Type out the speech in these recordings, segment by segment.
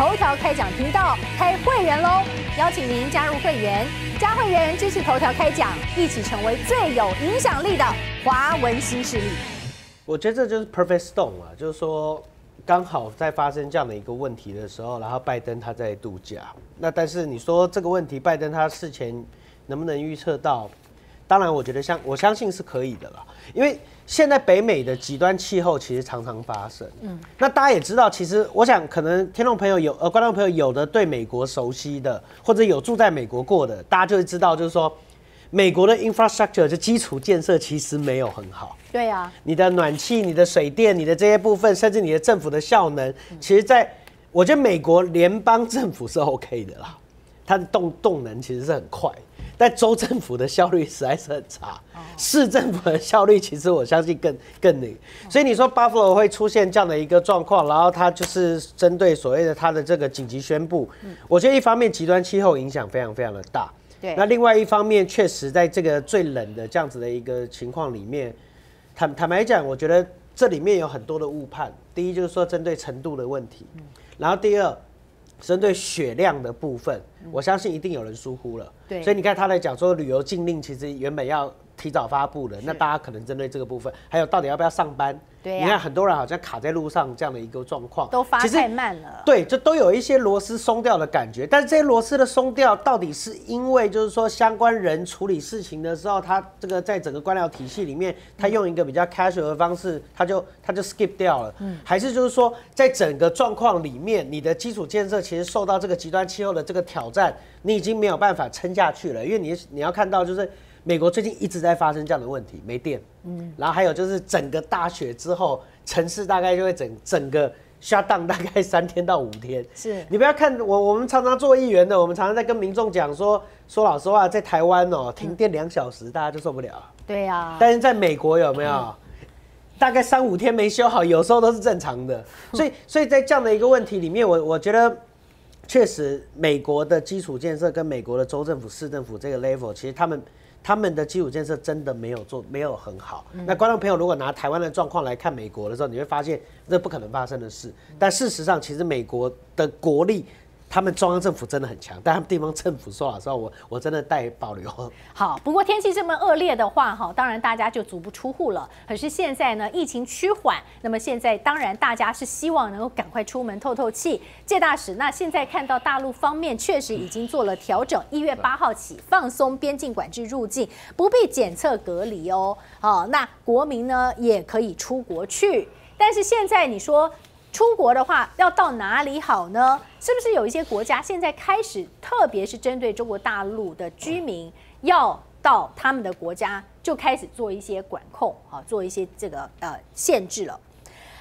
头条开讲频道开会员喽！邀请您加入会员，加会员支持头条开讲，一起成为最有影响力的华文新势力。我觉得这就是 perfect storm 啊，就是说刚好在发生这样的一个问题的时候，然后拜登他在度假。那但是你说这个问题，拜登他事前能不能预测到？当然，我觉得相我相信是可以的啦，因为现在北美的极端气候其实常常发生。嗯，那大家也知道，其实我想可能听众朋友有呃观众朋友有的对美国熟悉的，或者有住在美国过的，大家就会知道，就是说美国的 infrastructure 就基础建设其实没有很好。对啊，你的暖气、你的水电、你的这些部分，甚至你的政府的效能，其实在我觉得美国联邦政府是 OK 的啦，它的动动能其实是很快。但州政府的效率实在是很差，市政府的效率其实我相信更更那个，所以你说 Buffalo 会出现这样的一个状况，然后它就是针对所谓的它的这个紧急宣布，我觉得一方面极端气候影响非常非常的大，对，那另外一方面确实在这个最冷的这样子的一个情况里面，坦坦白讲，我觉得这里面有很多的误判，第一就是说针对程度的问题，然后第二。针对血量的部分，我相信一定有人疏忽了。对，所以你看他来讲说旅游禁令，其实原本要提早发布的，那大家可能针对这个部分，还有到底要不要上班？对，你看很多人好像卡在路上这样的一个状况，都发太慢了。对，就都有一些螺丝松掉的感觉。但是这些螺丝的松掉，到底是因为就是说相关人处理事情的时候，他这个在整个官僚体系里面，他用一个比较 casual 的方式，他就他就 skip 掉了。嗯，还是就是说在整个状况里面，你的基础建设其实受到这个极端气候的这个挑战，你已经没有办法撑下去了。因为你你要看到就是。美国最近一直在发生这样的问题，没电，嗯，然后还有就是整个大雪之后，城市大概就会整整个 shut down 大概三天到五天。是你不要看我，我们常常做议员的，我们常常在跟民众讲说，说老实话，在台湾哦，停电两小时大家就受不了。对呀。但是在美国有没有？大概三五天没修好，有时候都是正常的。所以，所以在这样的一个问题里面，我我觉得确实美国的基础建设跟美国的州政府、市政府这个 level，其实他们。他们的基础建设真的没有做，没有很好。那观众朋友如果拿台湾的状况来看美国的时候，你会发现这不可能发生的事。但事实上，其实美国的国力。他们中央政府真的很强，但他们地方政府说老实话，我我真的带保留。好，不过天气这么恶劣的话，哈，当然大家就足不出户了。可是现在呢，疫情趋缓，那么现在当然大家是希望能够赶快出门透透气。谢大使，那现在看到大陆方面确实已经做了调整，一月八号起放松边境管制入境，不必检测隔离哦。好，那国民呢也可以出国去，但是现在你说。出国的话要到哪里好呢？是不是有一些国家现在开始，特别是针对中国大陆的居民，要到他们的国家就开始做一些管控啊，做一些这个呃限制了。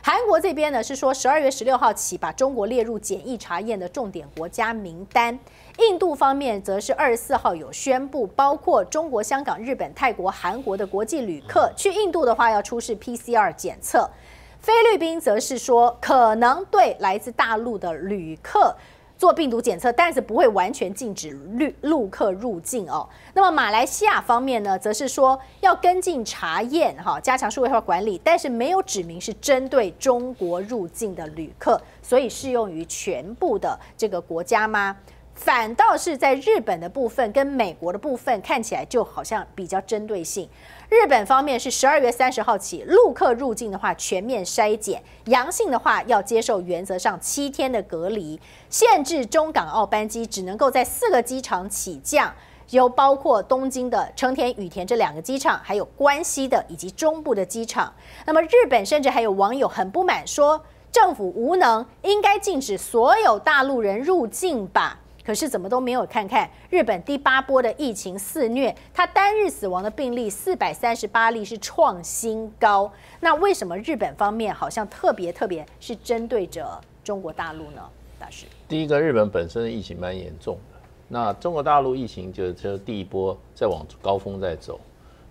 韩国这边呢是说，十二月十六号起把中国列入检疫查验的重点国家名单。印度方面则是二十四号有宣布，包括中国、香港、日本、泰国、韩国的国际旅客去印度的话要出示 PCR 检测。菲律宾则是说，可能对来自大陆的旅客做病毒检测，但是不会完全禁止陆陆客入境哦。那么马来西亚方面呢，则是说要跟进查验，哈，加强数位化管理，但是没有指明是针对中国入境的旅客，所以适用于全部的这个国家吗？反倒是在日本的部分跟美国的部分看起来就好像比较针对性。日本方面是十二月三十号起，陆客入境的话全面筛检，阳性的话要接受原则上七天的隔离，限制中港澳班机只能够在四个机场起降，有包括东京的成田、羽田这两个机场，还有关西的以及中部的机场。那么日本甚至还有网友很不满，说政府无能，应该禁止所有大陆人入境吧。可是怎么都没有看看日本第八波的疫情肆虐，它单日死亡的病例四百三十八例是创新高。那为什么日本方面好像特别特别是针对着中国大陆呢？大师，第一个，日本本身的疫情蛮严重的，那中国大陆疫情就就第一波在往高峰在走，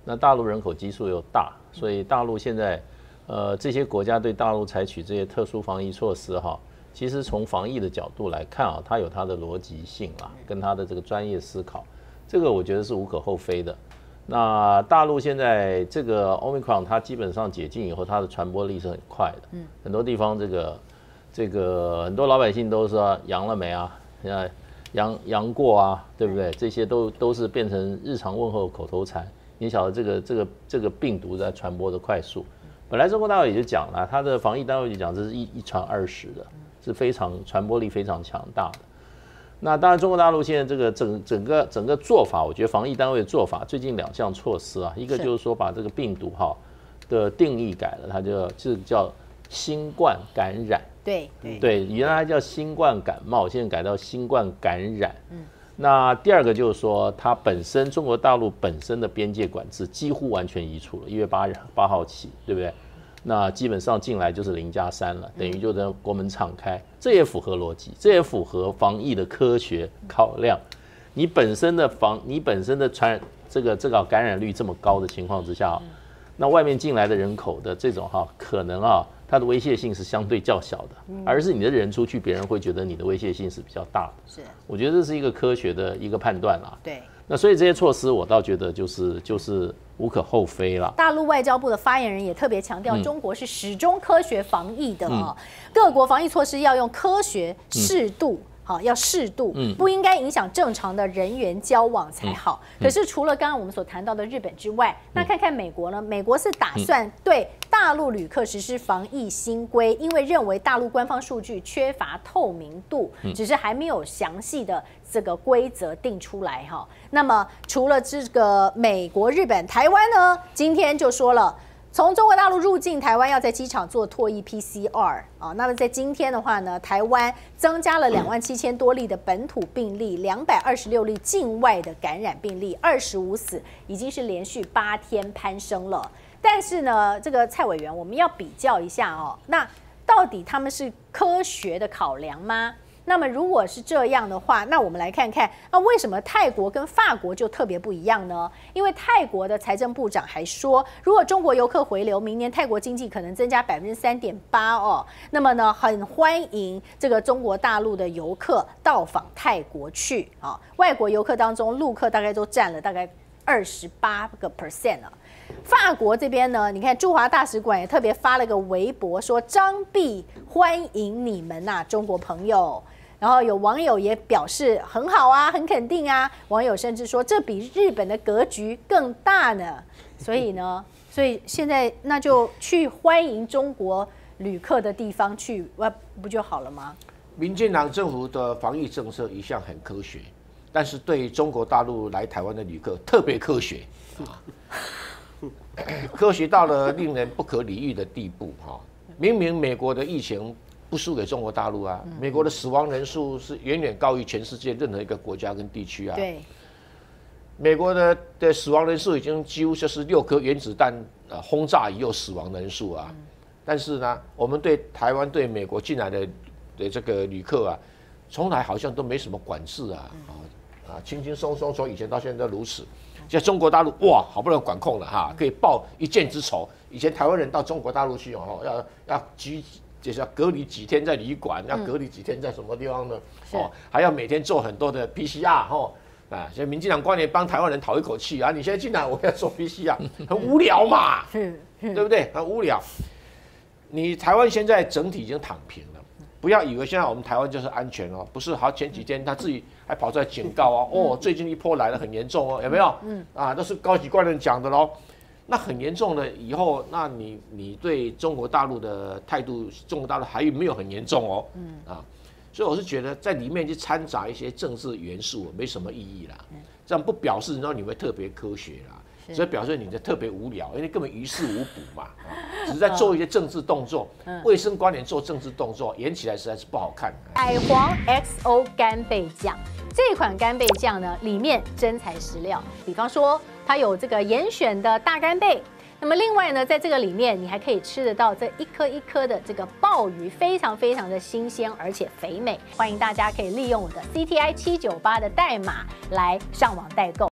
那大陆人口基数又大，所以大陆现在呃这些国家对大陆采取这些特殊防疫措施哈。其实从防疫的角度来看啊，它有它的逻辑性啊，跟它的这个专业思考，这个我觉得是无可厚非的。那大陆现在这个 Omicron 它基本上解禁以后，它的传播力是很快的，嗯，很多地方这个这个很多老百姓都说阳了没啊？现在阳阳过啊，对不对？这些都都是变成日常问候口头禅。你晓得这个这个这个病毒在传播的快速，本来中国大陆也就讲了，它的防疫单位就讲这是一一传二十的，是非常传播力非常强大的。那当然，中国大陆现在这个整整个整个做法，我觉得防疫单位的做法，最近两项措施啊，一个就是说把这个病毒哈的定义改了，它就就叫新冠感染。对对对，原来叫新冠感冒，现在改到新冠感染。嗯。那第二个就是说，它本身中国大陆本身的边界管制几乎完全移除了，一月八日八号起，对不对？那基本上进来就是零加三了，等于就在国门敞开，这也符合逻辑，这也符合防疫的科学考量。你本身的防，你本身的传这个这个感染率这么高的情况之下，那外面进来的人口的这种哈，可能啊。它的威胁性是相对较小的，而是你的人出去，别人会觉得你的威胁性是比较大的。是，我觉得这是一个科学的一个判断啦。对，那所以这些措施，我倒觉得就是就是无可厚非了。大陆外交部的发言人也特别强调，中国是始终科学防疫的啊，各国防疫措施要用科学适度。好，要适度，不应该影响正常的人员交往才好。可是除了刚刚我们所谈到的日本之外，那看看美国呢？美国是打算对大陆旅客实施防疫新规，因为认为大陆官方数据缺乏透明度，只是还没有详细的这个规则定出来哈。那么除了这个美国、日本、台湾呢？今天就说了。从中国大陆入境台湾要在机场做唾液 PCR 啊，那么在今天的话呢，台湾增加了两万七千多例的本土病例，两百二十六例境外的感染病例，二十五死，已经是连续八天攀升了。但是呢，这个蔡委员，我们要比较一下哦，那到底他们是科学的考量吗？那么如果是这样的话，那我们来看看，那为什么泰国跟法国就特别不一样呢？因为泰国的财政部长还说，如果中国游客回流，明年泰国经济可能增加百分之三点八哦。那么呢，很欢迎这个中国大陆的游客到访泰国去啊。外国游客当中，陆客大概都占了大概二十八个 percent 了。法国这边呢，你看驻华大使馆也特别发了个微博，说张碧欢迎你们呐，中国朋友。然后有网友也表示很好啊，很肯定啊。网友甚至说这比日本的格局更大呢。所以呢，所以现在那就去欢迎中国旅客的地方去，不不就好了吗？民进党政府的防疫政策一向很科学，但是对中国大陆来台湾的旅客特别科学啊，科学到了令人不可理喻的地步哈。明明美国的疫情。不输给中国大陆啊！美国的死亡人数是远远高于全世界任何一个国家跟地区啊。对，美国的的死亡人数已经几乎就是六颗原子弹呃轰炸以后死亡人数啊。但是呢，我们对台湾对美国进来的的这个旅客啊，从来好像都没什么管制啊啊啊，轻轻松松从以前到现在都如此。在中国大陆哇，好不容易管控了哈，可以报一箭之仇。以前台湾人到中国大陆去哦，要要居。就是要隔离几天在旅馆，要隔离几天在什么地方呢？哦，还要每天做很多的 PCR 哈啊！所以民进党官员帮台湾人讨一口气啊！你现在进来我要做 PCR，很无聊嘛，对不对？很无聊。你台湾现在整体已经躺平了，不要以为现在我们台湾就是安全哦，不是。好，前几天他自己还跑出来警告哦，哦，最近一波来的很严重哦，有没有？嗯啊，都是高级官员讲的喽。那很严重了，以后那你你对中国大陆的态度，中国大陆还有没有很严重哦？嗯啊，所以我是觉得在里面去掺杂一些政治元素没什么意义啦。这样不表示然后你会特别科学啦，所以表示你的特别无聊，因为根本于事无补嘛，只是在做一些政治动作。卫生官员做政治动作，演起来实在是不好看。海皇 XO 干贝酱这款干贝酱呢，里面真材实料，比方说。它有这个严选的大干贝，那么另外呢，在这个里面你还可以吃得到这一颗一颗的这个鲍鱼，非常非常的新鲜而且肥美。欢迎大家可以利用我的 CTI 七九八的代码来上网代购。